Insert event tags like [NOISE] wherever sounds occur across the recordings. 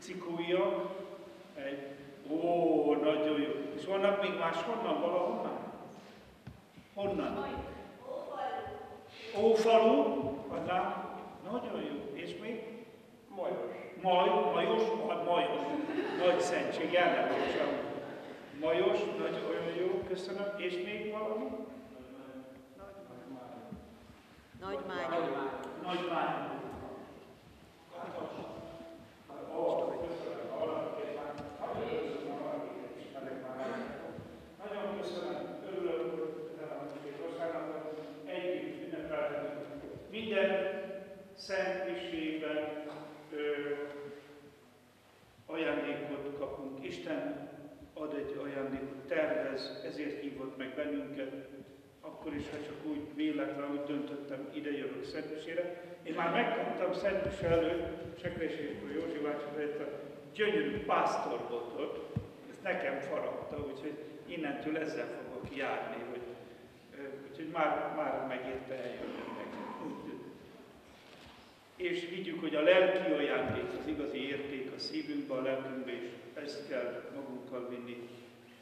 jó. Cikóia, egy, ó, nagyon jó. És vannak még más honnan, valahonnan? Honnan? Ófalu, annál, nagyon jó. És még? Majos. Maj, majos, majos. Nagy szentség, elnevezésem. Majos, nagy, olyan jó, köszönöm. És még valami? Nagy mány. Nagy mány. Nagyon köszönöm, örülök, hogy vasárnapon együtt ünnepelhetünk. Minden szent misében ajándékot kapunk. Isten ad egy ajándékot, tervez, ezért hívott meg bennünket, akkor is, ha csak úgy véletlenül úgy döntöttem, ide jövök Szentmisére. Én már Szentmise előtt, Sekresésből Józsi bácsi a gyönyörű pásztorbotot, ezt nekem faragta, úgyhogy innentől ezzel fogok járni, hogy, úgyhogy már, már megérte eljönni meg. És higgyük, hogy a lelki ajándék az igazi érték a szívünkbe, a lelkünkbe, és ezt kell magunkkal vinni.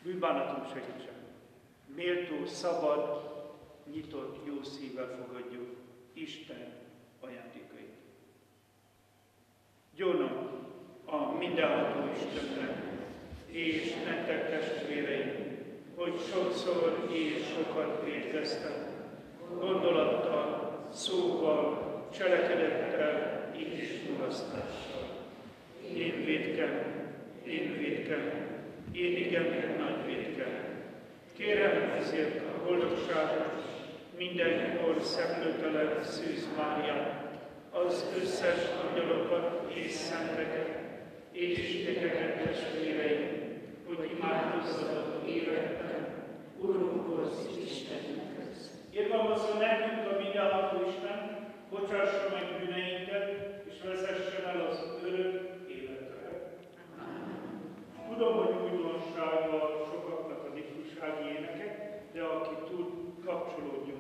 Bűnbánatunk segítsen. Méltó, szabad, nyitott, jó szívvel fogadjuk Isten ajándékait. Gyónom a mindenható Istennek, és nektek testvéreim, hogy sokszor és sokat védkeztem, gondolattal, szóval, cselekedettel és mulasztással. Én védkem, én védkem, én igen nagy védkem. Kérem ezért a boldogságos, mindenkor szemlőtelen Szűz Mária, az összes angyalokat és szenteket, és titeket testvéreim, hogy imádkozzatok életben, Urunkhoz, Istenünkhöz. Irgalmazzon nekünk a mindenható Isten, bocsássa meg bűneinket, és vezessen el az örök életre. Tudom, hogy újdonsággal sokaknak az ifjúsági énekek, de aki tud, kapcsolódjunk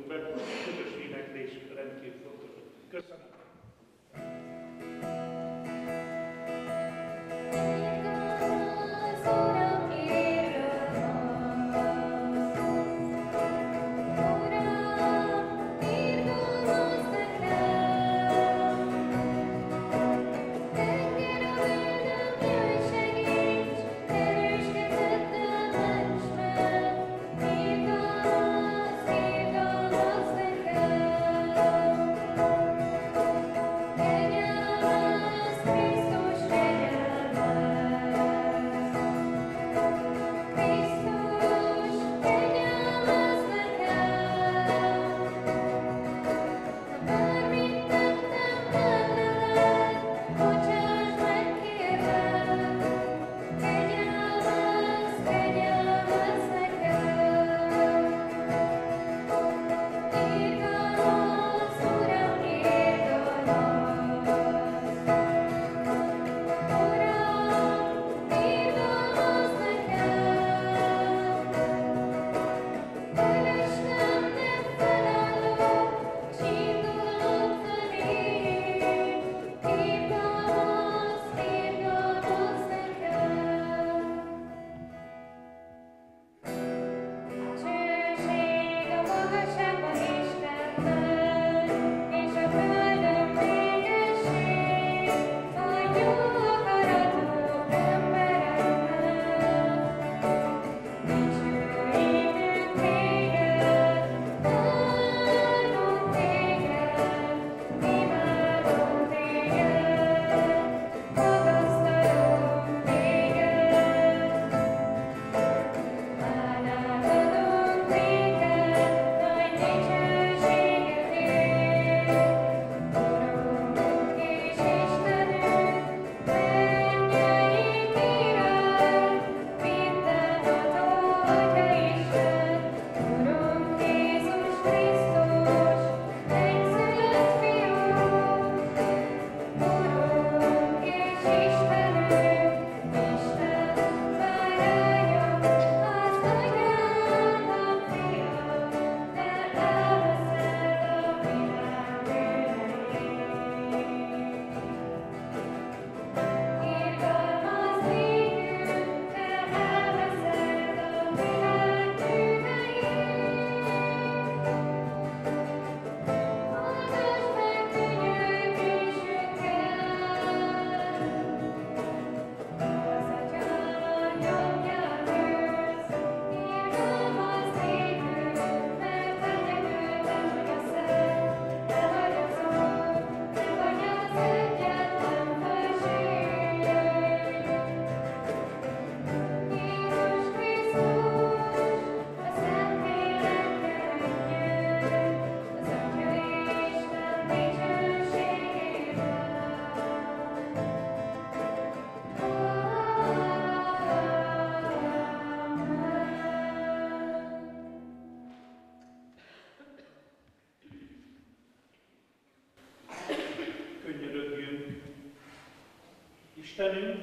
Istenünk,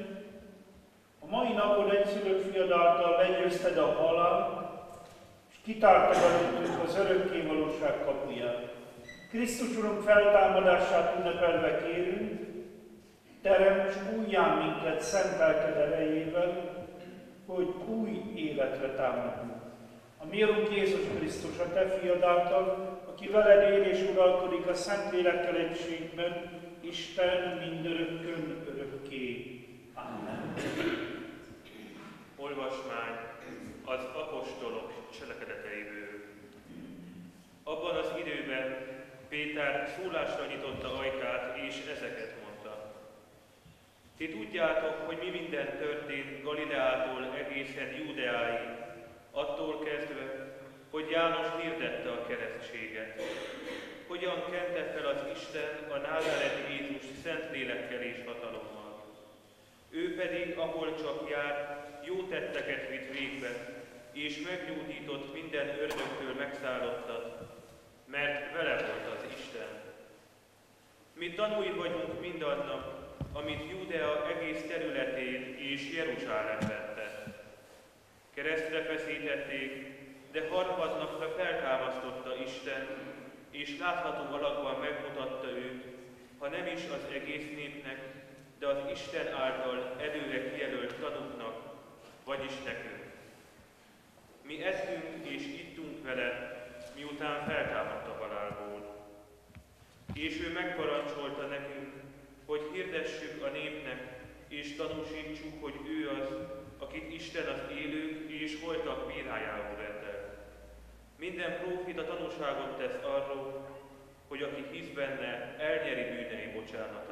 a mai napon egyszülött fiad által legyőzted a halál, és kitártad előttünk az örökké valóság kapuját. Krisztus Urunk feltámadását ünnepelve kérünk, teremts újján minket szent lelked erejével, hogy új életre támadjunk. A mi Urunk Jézus Krisztus, a Te fiad által, aki veled él és uralkodik a Szent Lélekkel egységben, Isten mindörökkön örökké. Amen. Olvasmány az apostolok cselekedeteiből. Abban az időben Péter szólásra nyitotta ajkát, és ezeket mondta. Ti tudjátok, hogy mi minden történt Galileától egészen Judeáig, attól kezdve, hogy János hirdette a keresztséget. Hogyan kente fel az Isten a názáreti Jézus szent lélekkel és hatalommal. Ő pedig, ahol csak jár, jó tetteket vitt végbe, és meggyógyított minden ördögtől megszállottat, mert vele volt az Isten. Mi tanúi vagyunk mindannak, amit Judea egész területén és Jeruzsálemben tett. Keresztre feszítették, de harmadnapra feltámasztotta Isten, és látható alakban megmutatta őt, ha nem is az egész népnek, de az Isten által előre kijelölt tanuknak, vagyis nekünk. Mi ettünk és ittunk vele, miután feltámadt a halálból. És ő megparancsolta nekünk, hogy hirdessük a népnek, és tanúsítsuk, hogy ő az, akit Isten az élők és voltak bírájául rendelt. Minden prófita tanúságot tesz arról, hogy aki hisz benne, elnyeri bűnei bocsánatát.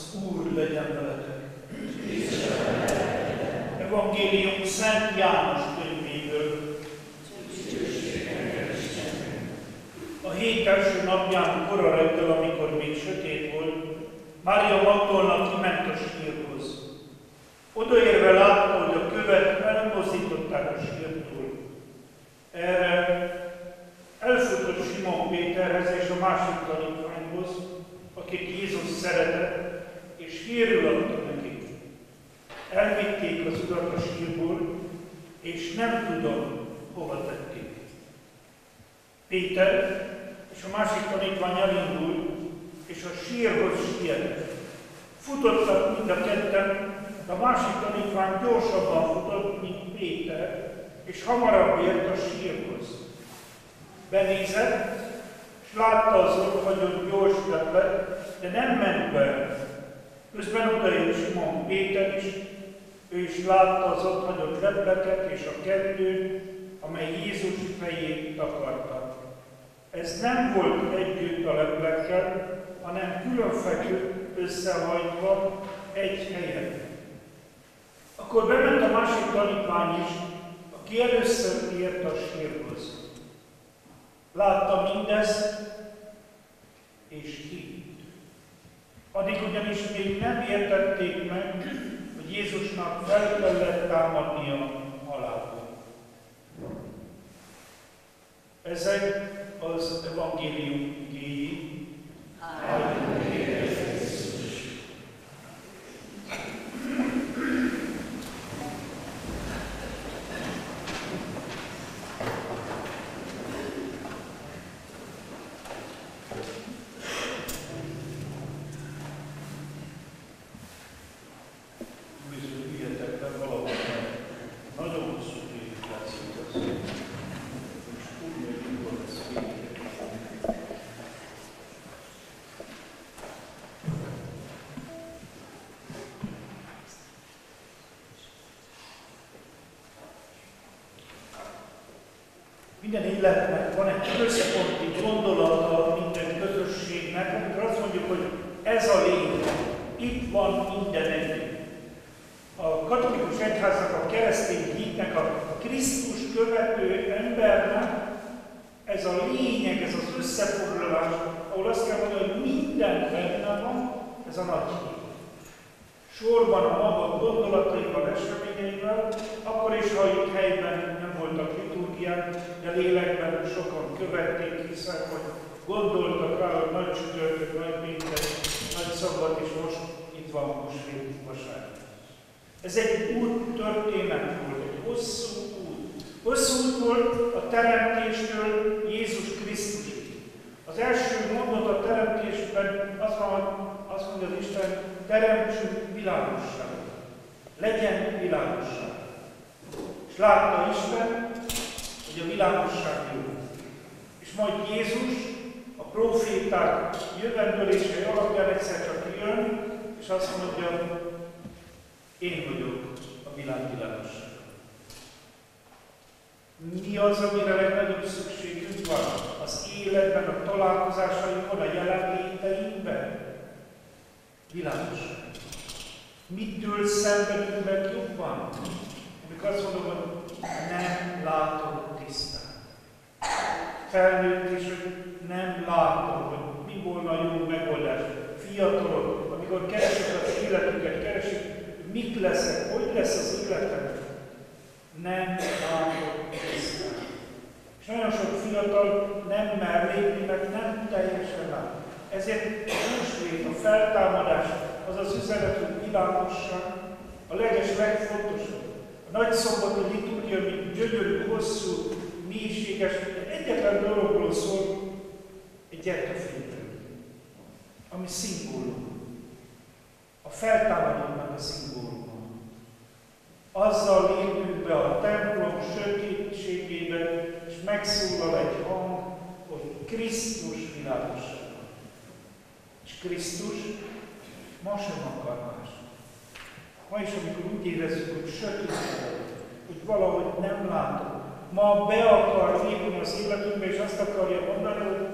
Az Úr legyen veletek. Evangélium Szent János könyvéből. A hét első napján kora reggel, amikor még sötét volt, Mária Magdolna kiment a sírhoz. Odaérve látta, hogy a követ elmozdították a sírtól. Erre elfutott Simon Péterhez és a másik tanítványhoz, akik Jézus szeretett, sírül adta nekik. Elvitték az urat a sírból, és nem tudom, hova tették. Péter és a másik tanítvány elindult, és a sírhoz sietett. Futottak mind a ketten, de a másik tanítvány gyorsabban futott, mint Péter, és hamarabb ért a sírhoz. Benézett, és látta az ott hagyott gyors de nem ment be, ez nem volt együtt a leplekkel, hanem külön feküdt összehajtva egy helyen. Akkor bement a másik tanítvány is, aki először ért a sírhoz. Látta mindezt, és hitt. Addig ugyanis még nem értették meg, hogy Jézusnak fel kellett támadnia halálból. Ezek az evangélium igéi. Minden életnek van egy központi gondolata minden közösségnek, amikor azt mondjuk, hogy ez a lényeg, itt van minden együtt. A katolikus egyháznak, a keresztény hitnek, a Krisztus követő embernek ez a lényeg, ez az összefoglalás, ahol azt kell mondani, hogy minden benne van, ez a nagy hit. Sorban a maga gondolataival, eseményeivel, akkor is, ha itt helyben liturgián, de lélekben sokan követték, hiszen hogy gondoltak rá, hogy nagy csütörtök, nagy péntek, nagy szabad, és most itt van húsvét vasárnap. Ez egy út történet volt, egy hosszú út. Hosszú út volt a teremtéstől Jézus Krisztusig. Az első mondat a teremtésben azt, van, azt mondja az Isten, teremtsünk világosságot. Legyen világosság. És látta Isten, hogy a világosság jó. És majd Jézus a proféták jövendőlései alapján egyszer csak jön, és azt mondja, én vagyok a világ világosság. Mi az, amire legnagyobb szükségünk van? Az életben, a találkozásainkon, a jelenléteinkben? Világosság. Mitől szenvedünk meg jobban? Amikor azt mondom, hogy nem látom. Felnőtt is, hogy nem látom, hogy mi volna a jó megoldás. Fiatalok, amikor keresik az életüket, keresik, mik leszek, hogy lesz az életem, nem látom tisztán. És nagyon sok fiatal nem mer lépni, mert nem teljesen lát. Ezért a a feltámadás, az az üzenet, hogy világosság, a leges legfontosabb. A nagy szombati liturgia, mint gyönyörű, hosszú, mélységes, egyetlen dologról szól, egy gyertyafényről, ami szimbólum. A feltámadottnak a szimbóluma. Azzal lépünk be a templom sötétségébe, és megszólal egy hang, hogy Krisztus világossága. És Krisztus ma sem akar más. Ma is, amikor úgy érezzük, hogy sötét hogy valahogy nem látok, ma be akar lépni az életünkbe, és azt akarja mondani, hogy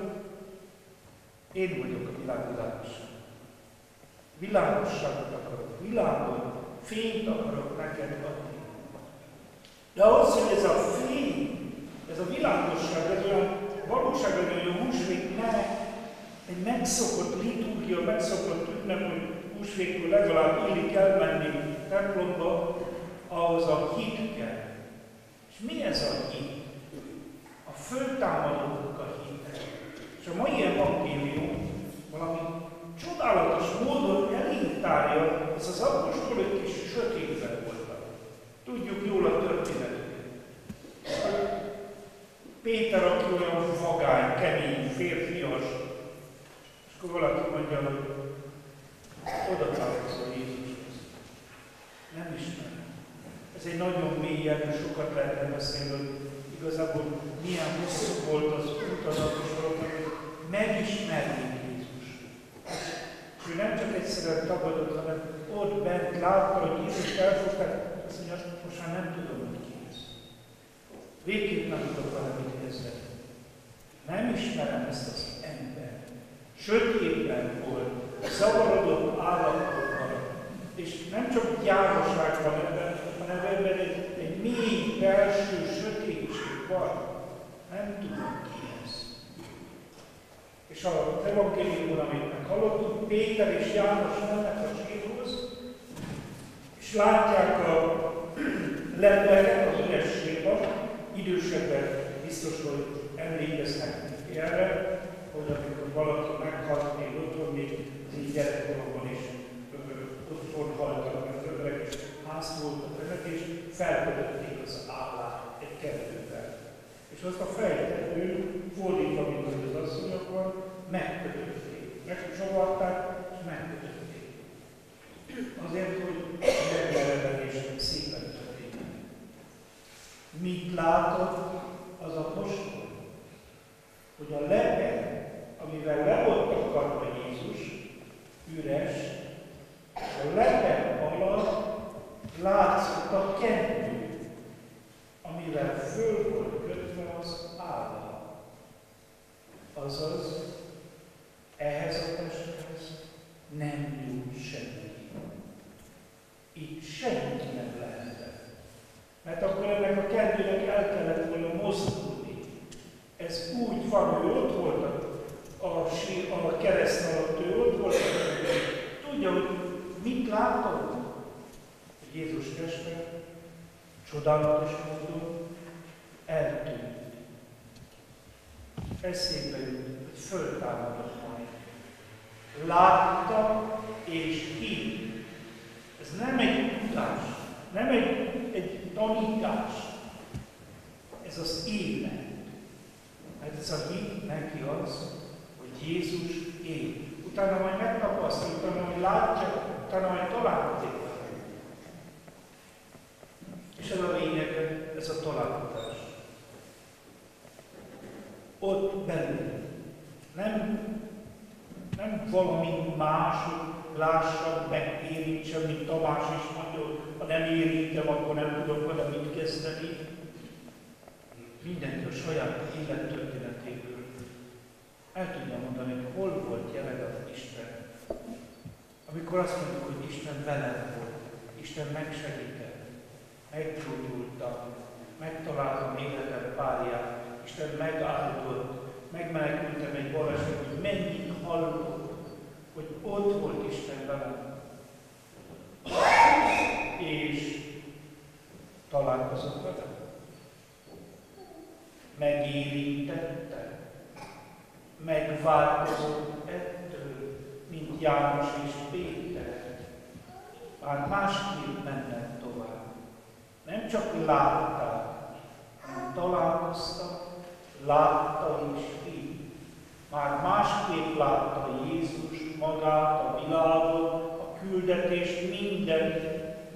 én vagyok a világ világosság. Világosságot akarok, világot, fényt akarok neked adni. De ahhoz, hogy ez a fény, ez a világosság, ez olyan valóság, hogy a húsvét ne egy megszokott liturgia, megszokott ünnep, hogy húsvétkor legalább illik elmenni templomba, ahhoz a hit kell. Mi ez a hit? A föltámadók a hit. És a mai evangélium valami csodálatos módon elénk tárja, ez az apostolok is sötétben voltak. Tudjuk jól a történetet. Péter, aki olyan vagány, kemény, férfias, és akkor valaki mondja, hogy oda találkozol Jézushoz. Nem ismerem. Ez egy nagyon mély és sokat lehetne beszélni, hogy igazából milyen hosszú volt az út az apostoloknak, hogy megismerjék Jézus. És ő nem csak egyszerűen tagadott, hanem ott bent látta, hogy Jézus elfogták, azt mondja, most már nem tudom, hogy ki ez. Végképp nem tudok valamit kezdeni. Nem ismerem ezt az embert. Sötétben volt, zavarodott állapotban, és nem csak gyávaság van ebben, hanem ebben egy, egy mély belső sötétség van. Nem tudom ki ez. És a evangéliumban, amit meghallottuk, Péter és János mennek a sírhoz, és látják a [CLEARS THROAT] lepleket az üres sírban, idősebbek biztos, hogy emlékeznek erre, hogy amikor valaki meghalt még otthon, még az így gyerekkoromban is otthon haltak, mert és ház volt a temetés, felkötötték az állát egy kettővel. És azt a fejtető, fordítva, mint hogy az asszonyok van, megkötötték. Megcsavarták, és megkötötték. Azért, hogy megberedelés szépen történik. Mit látott az apostol? Hogy a lepek, amivel le volt takarva Jézus, üres, a lepek alatt látszott a kettő, amivel föl volt kötve az állam. Azaz, ehhez a testhez nem jut senki. Itt senki nem lehetett. Mert akkor ennek a kettőnek el kellett volna mozdulni. Ez úgy van, hogy ott volt a, a, a kereszt alatt, ő ott volt. Tudja, hogy mit látott? Jézus teste csodálatos módon eltűnt. Eszébe jut, hogy föltámadott majd. Látta és hitt. Ez nem egy tudás, nem egy, egy tanítás. Ez az élet. Mert ez a hit neki az, hogy Jézus él. Utána majd megtapasztalja, utána majd látja, utána majd. És ez a lényeg, ez a találkozás. Ott belül. Nem, nem valami más, lássam, megérintsem, mint Tamás is mondja, ha nem érintem, akkor nem tudok vele mit kezdeni. Mindenki a saját élettörténetéből el tudja mondani, hogy hol volt jelen az Isten. Amikor azt mondjuk, hogy Isten velem volt, Isten megsegített, meggyógyultam, megtaláltam életem párját, Isten megáldott, megmenekültem egy baleset, hogy mennyit hallott, hogy ott volt Isten velem. És találkozott velem. Megérintette, megváltozott ettől, mint János és Péter. Már másképp mennek. Nem csak látták, hanem találkoztak, látta és így. Már másképp látta Jézus magát, a világot, a küldetést, mindent,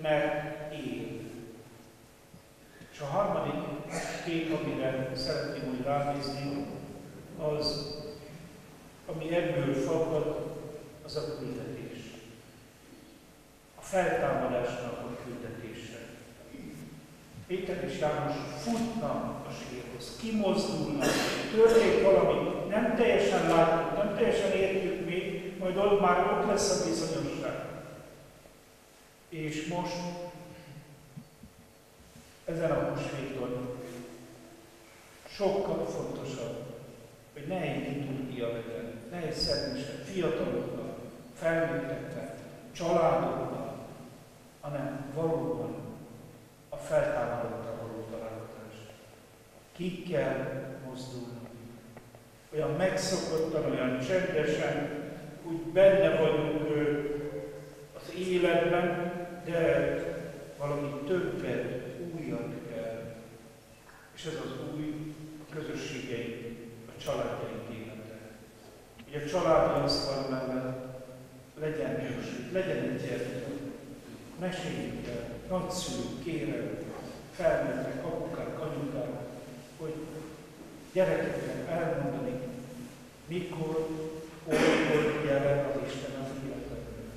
mert él. És a harmadik kép, amire szeretném úgy ránézni, az, ami ebből fakad, az a küldetés. A feltámadásnak a küldetése. Péter és János futnak a sírhoz, kimozdulnak, történik valami, nem teljesen látjuk, nem teljesen értjük még, majd ott már ott lesz a bizonyosság. És most ezen a húsvéton sokkal fontosabb, hogy ne egy liturgia ne egy szentmise, fiataloknak, felnőtteknek, családoknak, hanem valóban a feltámadottra való találkozás. kell mozdulni. Olyan megszokottan, olyan csendesen, úgy benne vagyunk az életben, de valami többet, újat kell. És ez az új közösségeink, a családjaink élete. Hogy a családi asztal mellett legyen közösség, legyen egy gyermek, meséljük el, nagyszülők, kérem, felnőttek, apukák, anyukák, hogy gyerekeknek elmondani, mikor, hol jelen az Isten az életemben.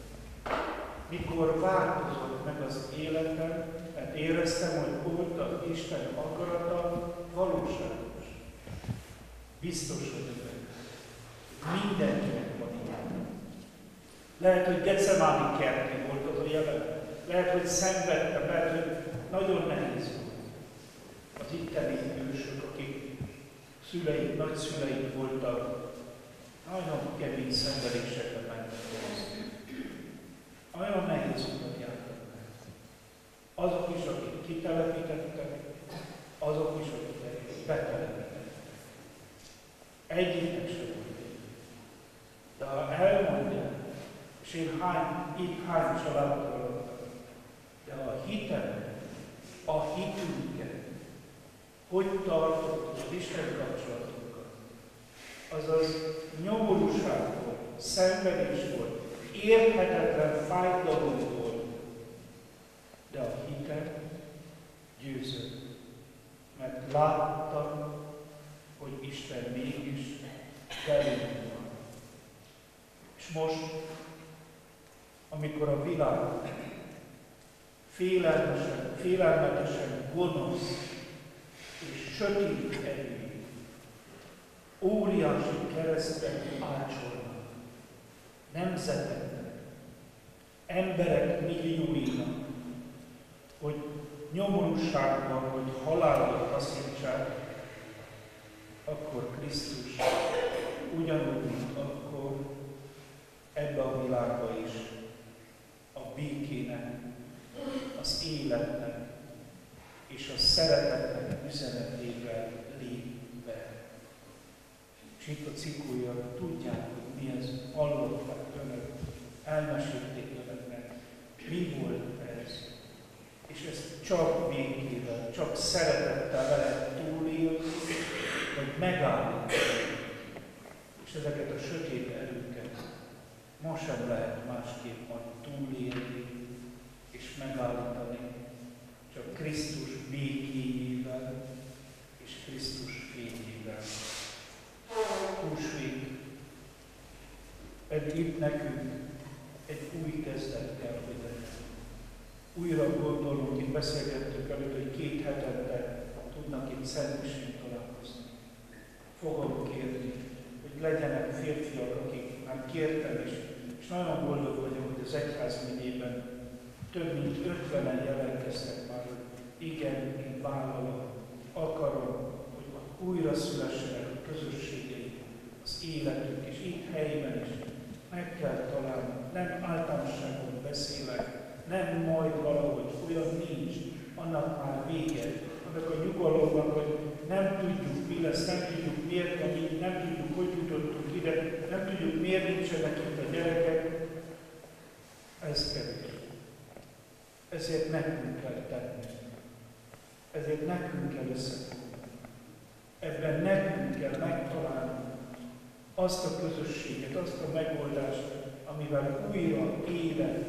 Mikor változott meg az életem, mert éreztem, hogy ott az Isten akarata valóságos. Biztos vagyok Mindenkinek van ilyen. Lehet, hogy Gecemáni kertén volt az a jelenet. Lehet, hogy szenvedtem, lehet, hogy nagyon nehéz volt. Az itteni ősök, akik szüleik, nagyszüleik voltak, nagyon kemény szenvedésekre mentek Nagyon nehéz utat jártak meg. Azok is, akik kitelepítettek, azok is, akik betelepítettek. Egyiknek sem volt. De ha elmondják, és én hány, itt hány családról de a hitet, a hitünket, hogy tartott az Isten kapcsolatunkat, azaz nyomorúság volt, szenvedés volt, érthetetlen fájdalom volt, de a hitet győzött. Mert láttam, hogy Isten mégis velünk van. És most, amikor a világ félelmesen, félelmetesen gonosz és sötét erő, óriási keresztek ácsolnak, nemzeteknek, emberek millióinak, hogy nyomorúságban, hogy halálba taszítsák, akkor Krisztus ugyanúgy, mint akkor ebbe a világba is a békének az életnek és a szeretetnek üzenetével lép be. És itt tudják, hogy mi ez, hallották önök, elmesélték önöknek, mi volt ez. És ezt csak békével, csak szeretettel lehet túlélni, hogy megállítani. És ezeket a sötét erőket ma sem lehet másképp majd túlélni, és megállítani, csak Krisztus békéjével és Krisztus fényével. Húsvét pedig itt nekünk egy új kezdet kell, legyen. Újra gondolunk, itt beszélgettük előtt, hogy két hetente tudnak itt szentmisén találkozni. Fogom kérni, hogy legyenek férfiak, akik már kértem is, és nagyon boldog vagyok, hogy az egyházmegyében több mint ötvenen jelentkeztek már, hogy igen, én vállalom, akarom, hogy újra szülessenek a közösségei, az életük, és itt helyben is meg kell találni. Nem általánosságon beszélek, nem majd valahogy olyan nincs, annak már vége. Annak a nyugalomnak, hogy nem tudjuk, mi lesz, nem tudjuk, miért van nem tudjuk, hogy jutottunk ide, nem tudjuk, miért nincsenek itt a gyerekek. Ez kevés. Ezért nekünk kell tenni. Ezért nekünk kell összefogni. Ebben nekünk kell megtalálni azt a közösséget, azt a megoldást, amivel újra élet,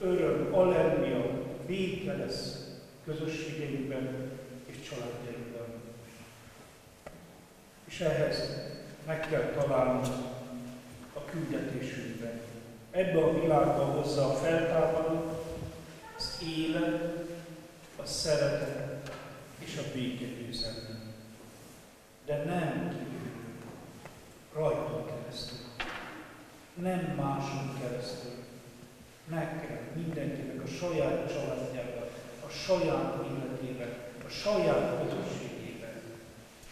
öröm, allergia, béke lesz közösségeinkben és családjainkban. És ehhez meg kell találnunk a küldetésünkben. Ebbe a világba hozza a feltámadó az élet, a szeretet és a békegyőzelmet. De nem rajtunk keresztül, nem máson keresztül. Meg kell mindenkinek a saját családjában, a saját életében, a saját közösségében.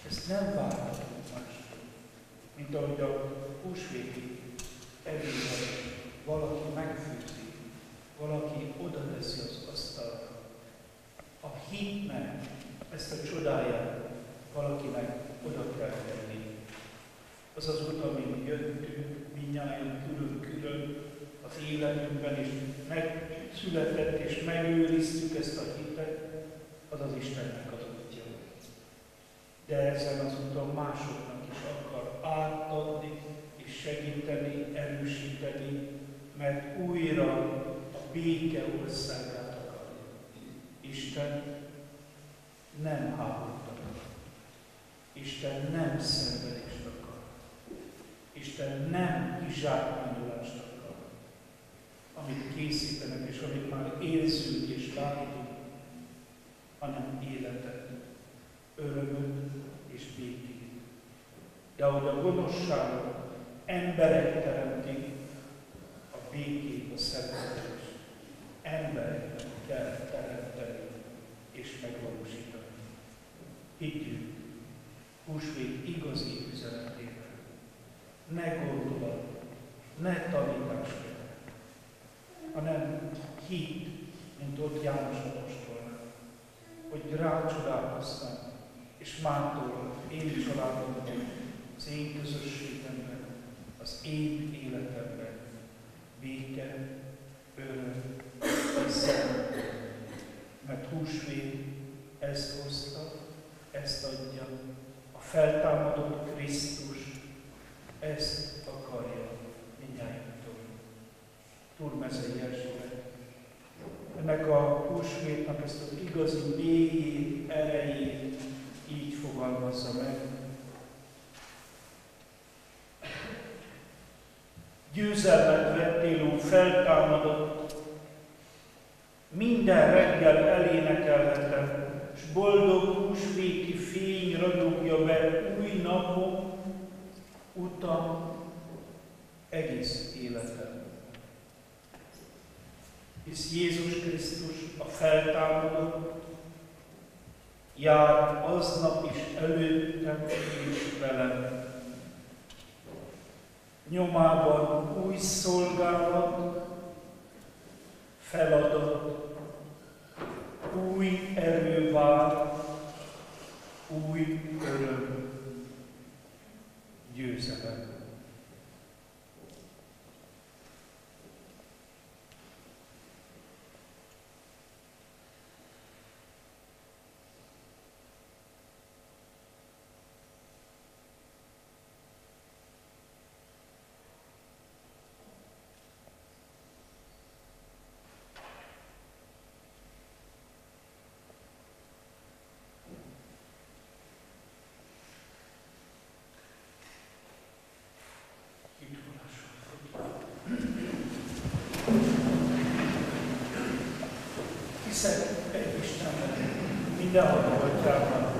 Ezt nem várhatunk mástól, mint ahogy a húsvéti evőben valaki megfűzi, valaki oda teszi az asztalra. A hitnek ezt a csodáját valakinek oda kell tenni. Az az út, amin jöttünk, minnyáján külön-külön az életünkben is megszületett és megőriztük ezt a hitet, az az Istennek adottja. De ezen az úton másoknak is akar átadni és segíteni, erősíteni, mert újra béke országát akarja. Isten nem háborút akar. Isten nem szenvedést akar. Isten nem kizsákmányolást akar. Amit készítenek, és amit már érzünk és látunk, hanem életet, örömöt és békét. De ahogy a gonoszságot emberek teremtik, a békét, a szeretetet embereknek kell teremteni és megvalósítani. Higgyük, húsvét igazi üzenetében. Ne gondolat, ne tanítás hanem hit, mint ott János apostolnak, hogy rácsodálkoztam, és mától én családomban, az én közösségemben, az én életemben béke, öröm, mert húsvét ezt hozta, ezt adja. A feltámadott Krisztus ezt akarja mindjárt Turmezei Erzsébet. Ennek a húsvétnak ezt az igazi mélyét, erejét így fogalmazza meg. Győzelmet vettél, feltámadott, minden reggel elénekelhetem, és boldog húsvéti fény ragyogja be új napom, utam, egész életem. Hisz Jézus Krisztus a feltámadott, jár aznap is előttem és velem. Nyomában új szolgálat, feladat, új erő vár, új öröm, győzelem. Hiszek egy Istenben, mindenhol voltában,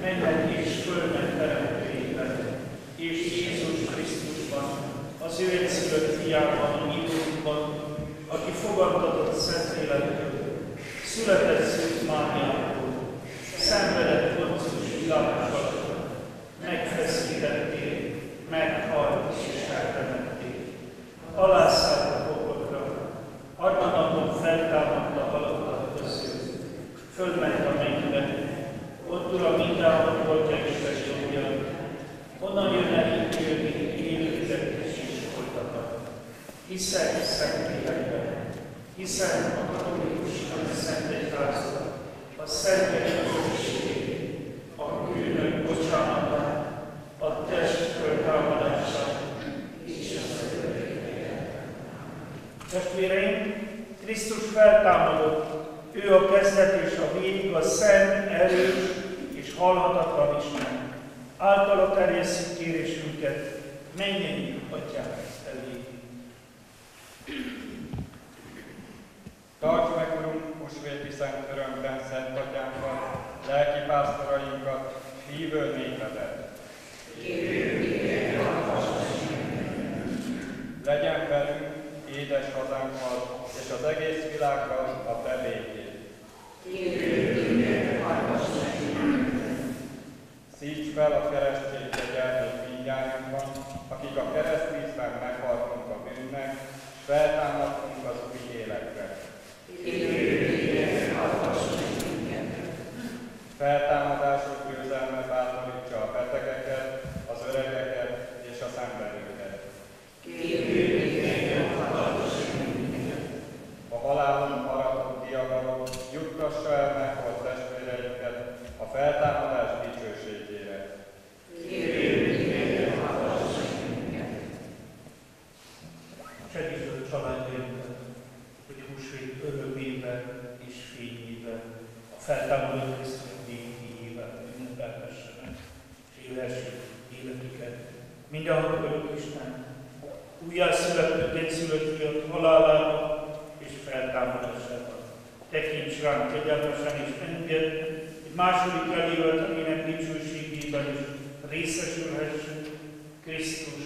mennek és földnek teremtőjében, és Jézus Krisztusban, az ő egyszülött fiában, a írónkban, aki fogadtatott szent élettől, született Szűz Máriától, szenvedett Pontius Pilátus megfeszítették, meghalt és eltemették. Alászállt a pokolra, harmadnapon feltámadta a halottak közül, fölment a mennybe, ott ura mindenhol volt és jobbja, onnan jönnek itt jönni, élőket és iskoltakat. Hiszek szentlélekben, hiszen a katolikus szent egyházat, a szentek közösségét, a bűnök bocsánatát, a test föltámadás Testvéreim, Krisztus feltámadott, ő a kezdet és a vég, a szent, erős és halhatatlan Isten. Általa terjesszük kérésünket, menjen atyánk elé. Tarts meg, Urunk, húsvéti szent örömben szent atyánkat, lelki pásztorainkat, hívő népedet. Legyen velünk, édes hazánkkal, és az egész világgal a te békét. Szíts fel a keresztség kegyelmét mindjárunkban, akik a keresztvízben meghaltunk a bűnnek, és feltámadtunk az új életre. Feltámadások győzelme bátorítsa a betegeket, az öregeket és a szenvedőket. A halálon maradott diagalok juttassa el meghalt testvéreinket a feltámadás dicsőségére. Segítsd a családjainkat, hogy húsvét örömével és fényével, a feltámadó Krisztus végével ünnepelhessenek, és élhessék életüket. Mindenhol vagyok Isten, újjászületett egyszülött fiat halálába és feltámadásába. Tekints ránk kegyelmesen és enged, hogy második elévöltemének dicsőségében is részesülhessünk Krisztus,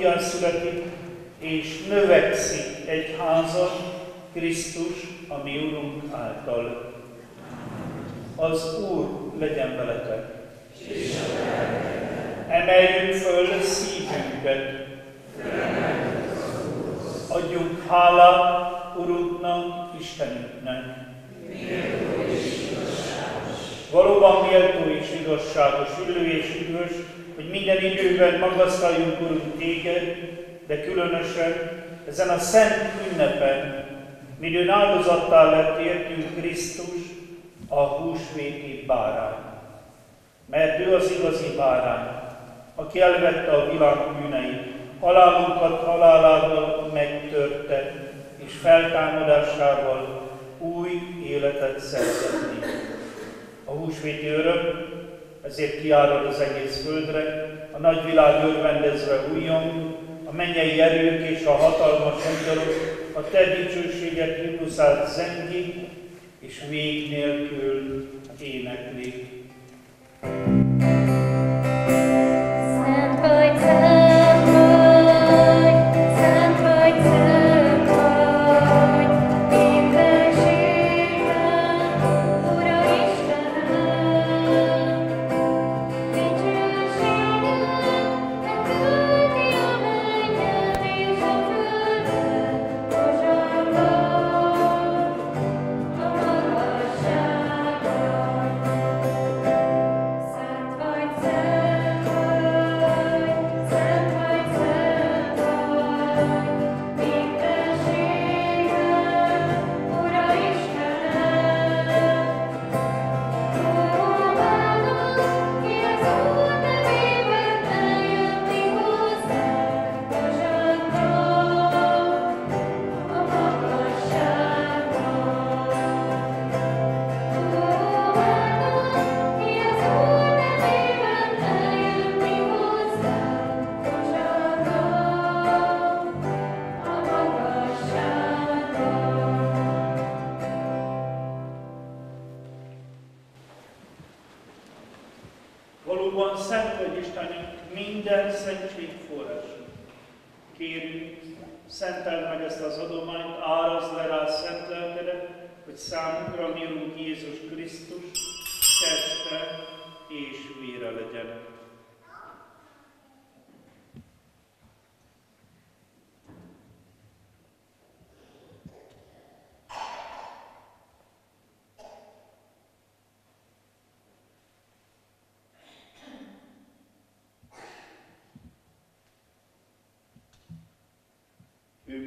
újján születik és növekszik egy házon Krisztus, a mi Urunk által. Az Úr legyen veletek. Emeljük föl szívünket. Adjunk hálát Urunknak, Istenünknek. Valóban méltó és igazságos, ülő és üdvös, hogy minden időben magasztaljunk Urunk Téged, de különösen ezen a szent ünnepen, midőn áldozattá lett értünk Krisztus, a húsvéti bárány. Mert ő az igazi bárány, aki elvette a világ bűneit, halálunkat halálával megtörte, és feltámadásával új életet szerzett. A húsvéti öröm ezért kiárad az egész földre, a nagyvilág örvendezve újjon, a mennyei erők és a hatalmas angyalok a te dicsőséget himnuszát zengik, és vég nélkül éneklik. Valóban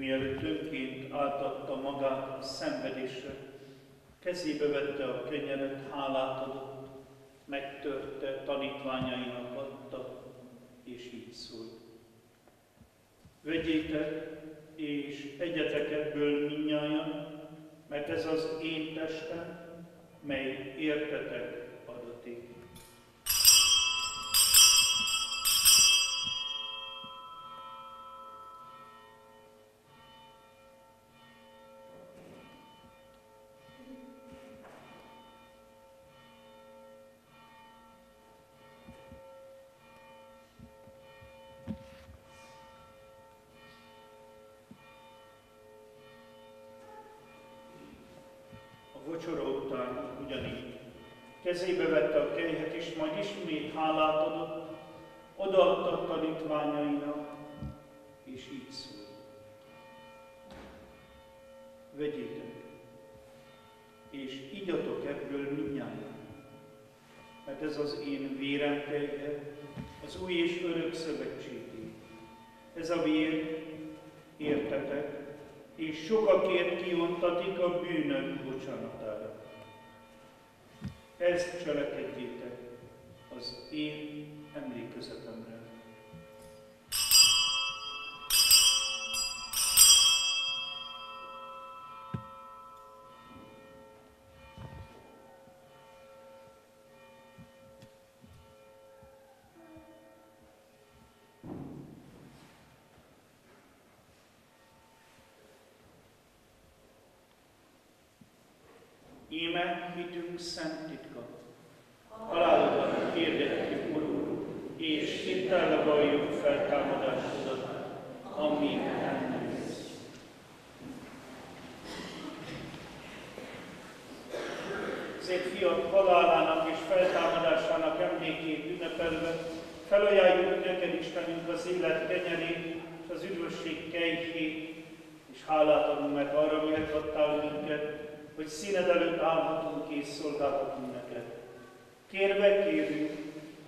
mielőtt önként átadta magát a szenvedésre, kezébe vette a kenyeret, hálát adott, megtörte, tanítványainak adta, és így szólt. Vegyétek, és egyetek ebből minnyáján, mert ez az én testem, mely értetek kezébe vette a kejhet is, majd ismét hálát adott, odaadta a tanítványainak, és így szólt. Vegyétek, és igyatok ebből mindnyájan, mert ez az én vérem kejhe, az új és örök szövetségé. Ez a vér, értetek, és sokakért kiontatik a bűnök bocsánatára. Ezt cselekedjétek az én emlékezetemre. Íme hitünk szent titka. Eljössz. Szép fiat halálának és feltámadásának emlékét ünnepelve, felajánljuk neked Istenünk az élet kenyerét, az üdvösség kejhét, és hálát adunk meg arra, miért adtál minket, hogy színed előtt állhatunk és szolgálhatunk neked. Kérve kérünk,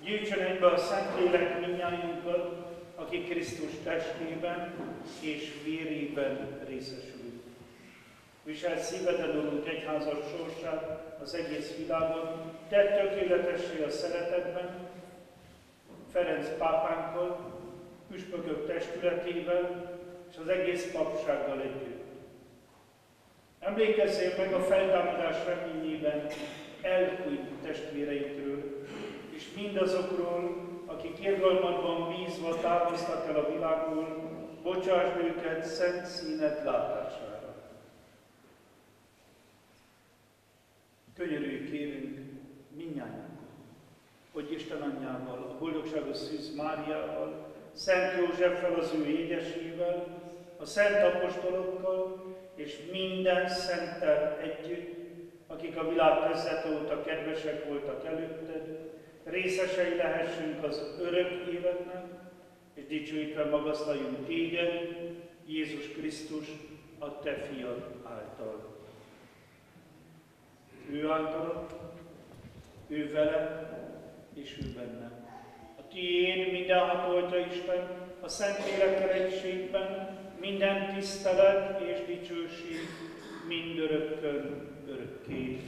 gyűjtsön egybe a Szentlélek minnyájunkat, aki Krisztus testében és vérében részesülünk. Visel szíveden, Urunk, egyházas sorsát az egész világon, tedd tökéletessé a szeretetben, Ferenc pápánkkal, püspökök testületével és az egész papsággal együtt. Emlékezzél meg a feltámadás reményében elhújt testvéreinkről, és mindazokról, akik irgalmadban bízva távoztak el a világból, bocsásd őket szent színed látására. Könyörülj kérünk minnyájunkat, hogy Isten anyjával, a boldogságos Szűz Máriával, Szent Józseffel, az ő édesével, a szent apostolokkal, és minden szenttel együtt, akik a világ kezdete óta kedvesek voltak előtted, részesei lehessünk az örök életnek, és dicsőítve magasztaljunk téged, Jézus Krisztus, a te fiad által. Ő által, ő vele, és ő benne. A tiéd mindenható Atya Isten, a Szentlélekkel egységben, minden tisztelet és dicsőség mindörökkön örökké.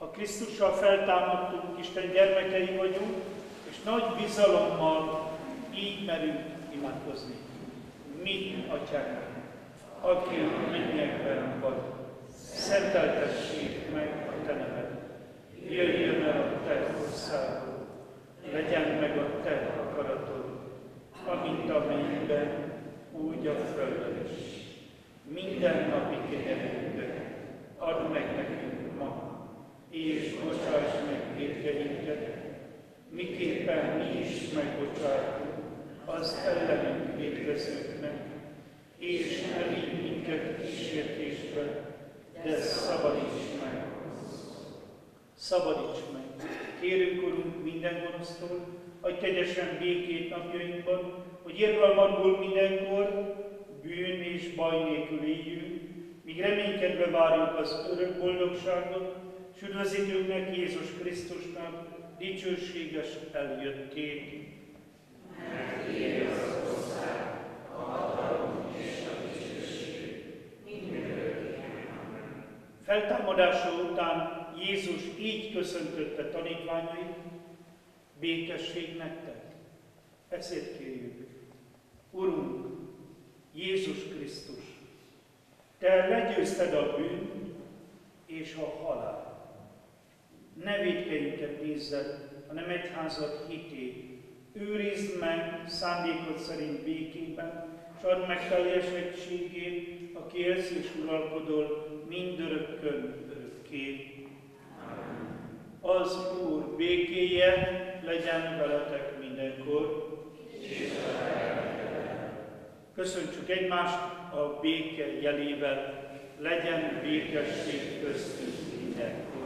Ha Krisztussal feltámadtunk, Isten gyermekei vagyunk, és nagy bizalommal így merünk imádkozni. Mi, Atyánk, aki mennyekben vagy, szenteltessék meg a Te neved. Jöjjön el a Te országod, legyen meg a Te akaratod, amint a mennyben, úgy a földön is. Minden napi kenyerünket add meg nekünk és bocsáss meg védkeinket, megbocsátunk az ellenünk védkezőknek, és ne vigy minket kísértésbe, de szabadíts meg. Szabadíts meg. Kérünk, Urunk, minden gonosztól, adj kegyesen békét napjainkban, hogy irgalmadból mindenkor bűn és baj nélkül éljünk, míg reménykedve várjuk az örök boldogságot, és üdvözítőnknek Jézus Krisztusnak dicsőséges eljöttét. Feltámadása után Jézus így köszöntötte tanítványait, békesség nektek. Ezért kérjük, Urunk, Jézus Krisztus, Te legyőzted a bűnt és a halál. Ne védkeinket nézzed, hanem egyházat hitét. Őrizd meg szándékod szerint békében, és add meg teljes egységét, aki élsz és uralkodol mindörökkön örökké. Az Úr békéje legyen veletek mindenkor. Köszöntsük egymást a béke jelével, legyen békesség köztünk mindenkor.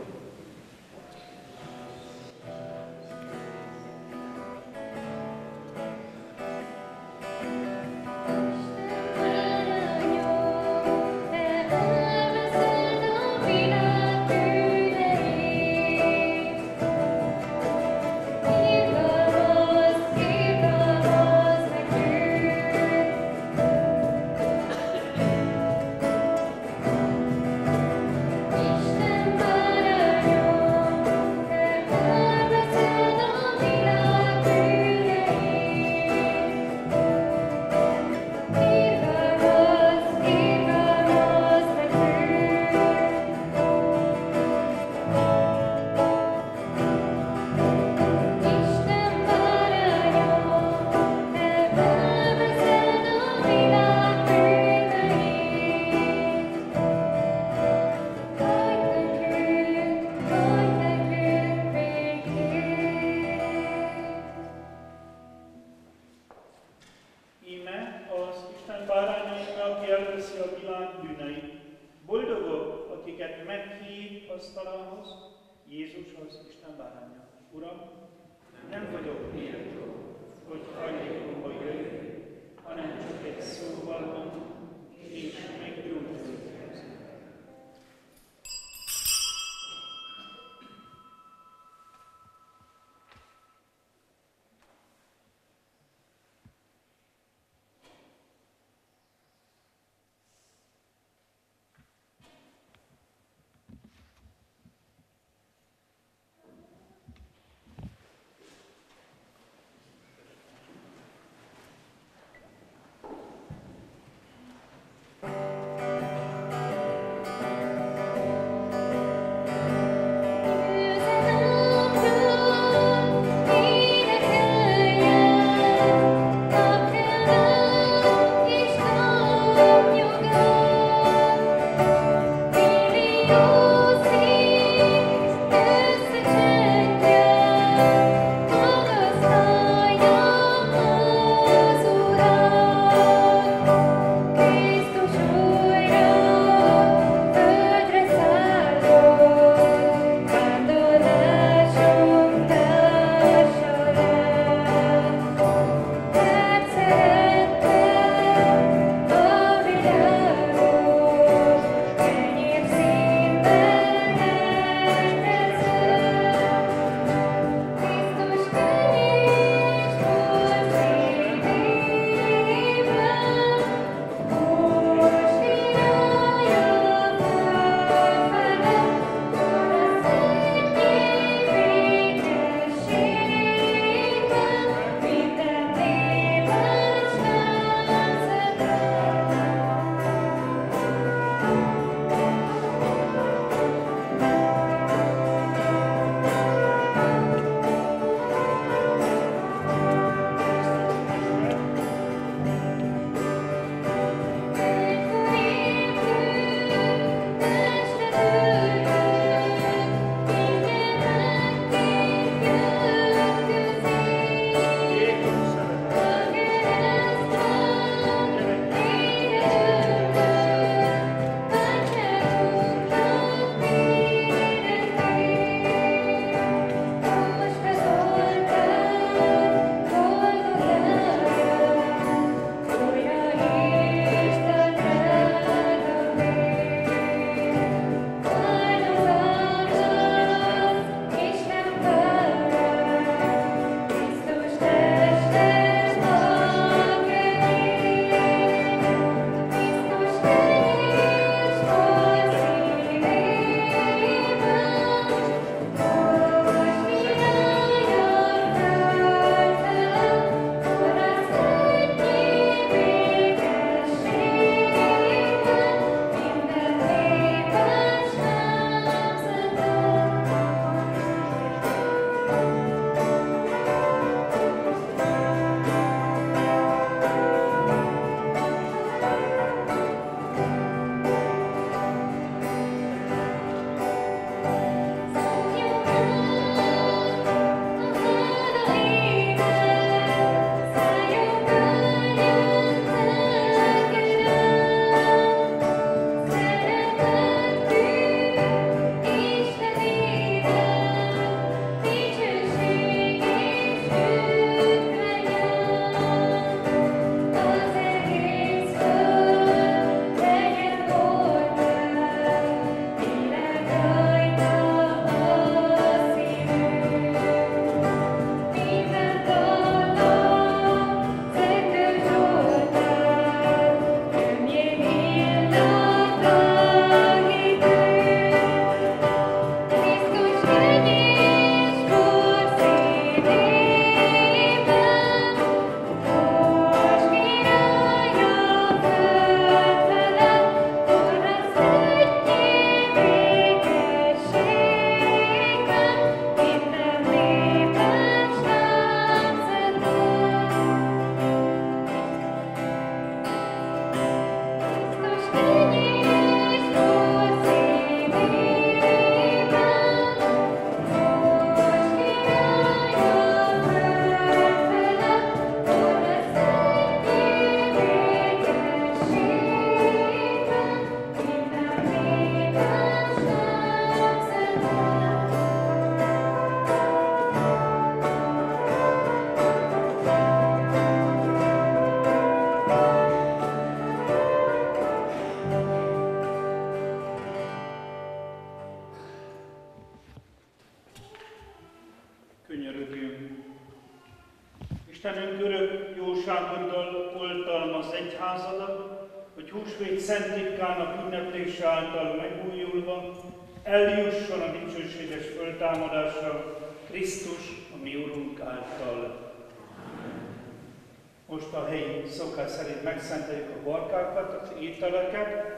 Ételeket.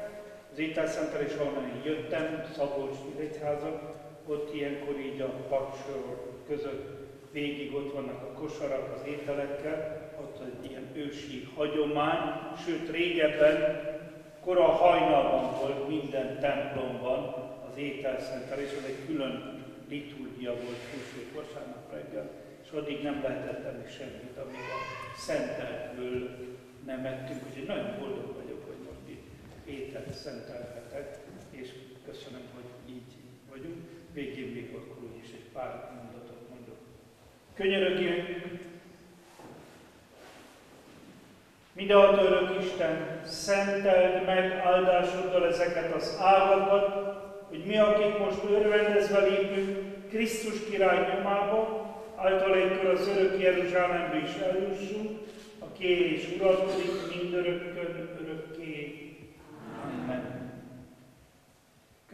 Az ételszentelés, ahonnan én jöttem, Szabolcs egyháza, ott ilyenkor így a paksor között végig ott vannak a kosarak az ételekkel, ott egy ilyen ősi hagyomány, sőt régebben, kora hajnalban volt minden templomban az ételszentelés, ez egy külön liturgia volt húsvét vasárnap reggel, és addig nem lehetett enni semmit, amíg a szenteltből nem ettünk, úgyhogy nagyon boldog vagyok, hogy most itt ételt szentelhetek, és köszönöm, hogy így vagyunk. Végén még akkor úgyis egy pár mondatot mondok. Könyörögjünk! Mindenható örök Isten, szenteld meg áldásoddal ezeket az ágakat, hogy mi, akik most örvendezve lépünk Krisztus király nyomába, által egykor az örök Jeruzsálembe is eljussunk, a kérés uralkodik mindörökkön örökké. Amen.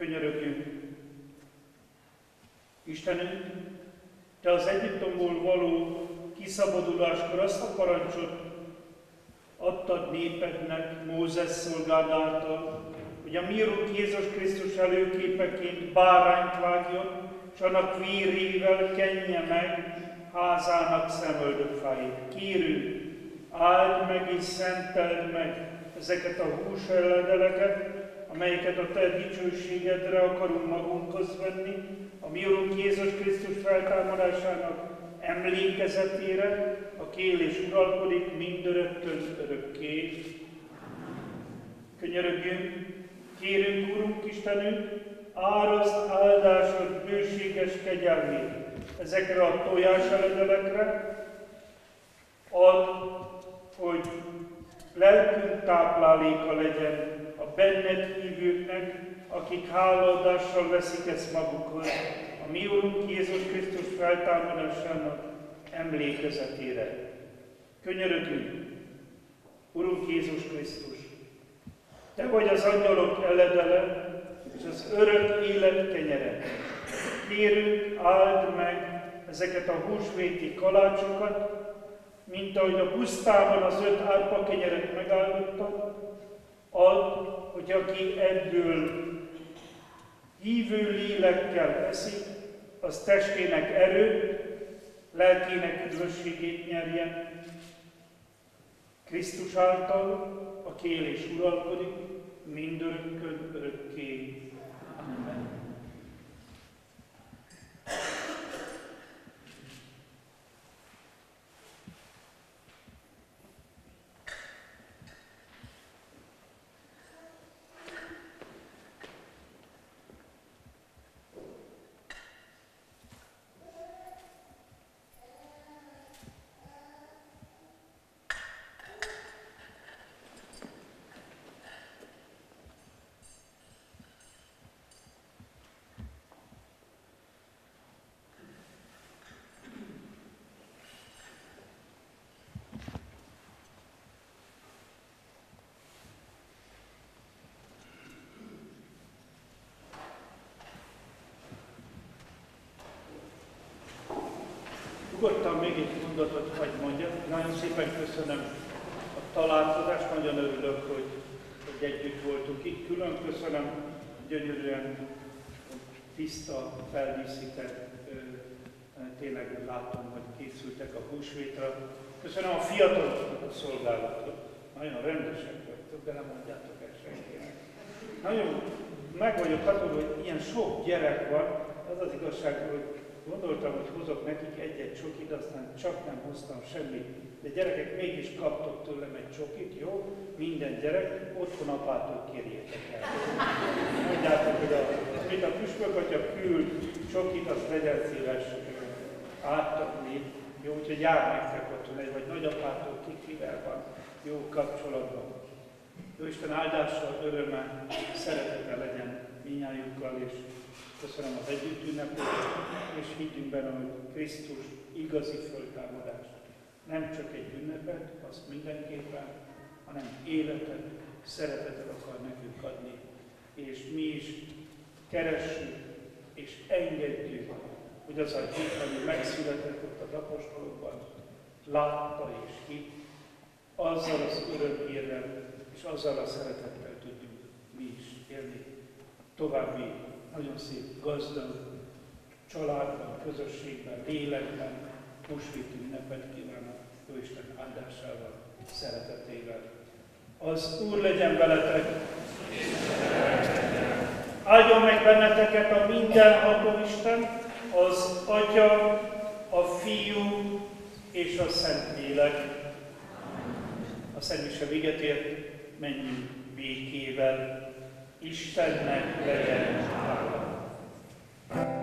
Könyörögjünk! Istenünk, Te az Egyiptomból való kiszabaduláskor azt a parancsot adtad népednek Mózes szolgád által, hogy a mi Urunk Jézus Krisztus előképeként bárányt vágjon, és annak vérével kenje meg házának szemöldökfájét. Kérünk, áld meg és szenteld meg ezeket a húseledeleket, amelyeket a Te dicsőségedre akarunk magunkhoz venni, a mi Urunk Jézus Krisztus feltámadásának emlékezetére, a kél és uralkodik mindörökkön örökké. Könyörögjünk, kérünk, Urunk Istenünk, áraszt áldásod bőséges kegyelmét ezekre a tojáseledelekre, ad, hogy lelkünk tápláléka legyen benned hívőknek, akik hálaadással veszik ezt magukhoz, a mi Urunk Jézus Krisztus feltámadásának emlékezetére. Könyörögünk, Urunk Jézus Krisztus, Te vagy az angyalok eledele, és az örök élet kenyere. Kérünk, áld meg ezeket a húsvéti kalácsokat, mint ahogy a pusztában az öt árpa kenyeret megáldottad, ad, hogy aki ebből hívő lélekkel eszik, az testének erőt, lelkének üdvösségét nyerjen. Krisztus által, a kélés uralkodik, mindörökkön örökké. Amen. Nyugodtan még egy mondatot hagy mondjak. Nagyon szépen köszönöm a találkozást, nagyon örülök, hogy, hogy együtt voltunk itt. Külön köszönöm, gyönyörűen tiszta, feldíszített, tényleg látom, hogy készültek a húsvétra. Köszönöm a fiataloknak a szolgálatot. Nagyon rendesek vagytok, de nem mondjátok el senkinek. Nagyon meg vagyok hatolva, hogy ilyen sok gyerek van. Az az igazság, hogy Gondoltam, hogy hozok nekik egy-egy csokit, aztán csak nem hoztam semmit. De gyerekek, mégis kaptok tőlem egy csokit, jó? Minden gyerek, otthon apától kérjétek el. Mondjátok, hogy a, amit a püspök atya küld csokit, azt legyen szíves átadni. Jó, úgyhogy jár nektek otthon egy, vagy nagyapától kikivel van jó kapcsolatban. Jó Isten áldással, örömmel, szeretettel legyen minnyájukkal, és Köszönöm az együtt ünnepet, és higgyünk benne, hogy Krisztus igazi föltámadás. Nem csak egy ünnepet, azt mindenképpen, hanem életet, szeretetet akar nekünk adni. És mi is keressük és engedjük, hogy az a hit, ami megszületett ott az apostolokban, látta és hit, azzal az örömhírrel és azzal a szeretettel tudjuk mi is élni. További nagyon szép, gazdag családban, közösségben, lélekben, húsvéti ünnepet kívánok Jóisten áldásával, szeretetével. Az Úr legyen veletek! Áldjon meg benneteket a mindenható Isten, az Atya, a Fiú és a Szentlélek. A Szent Mise véget ért, menjünk békével. Istennek legyen hála.